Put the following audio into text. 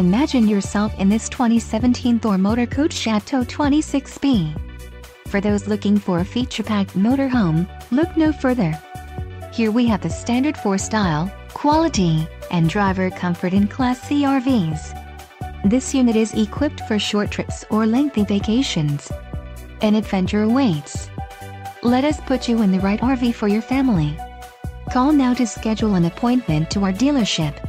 Imagine yourself in this 2017 Thor Motor Coach Chateau 26B. For those looking for a feature-packed motorhome, look no further. Here we have the standard for style, quality, and driver comfort in Class C RVs. This unit is equipped for short trips or lengthy vacations. An adventure awaits. Let us put you in the right RV for your family. Call now to schedule an appointment to our dealership.